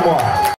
anymore.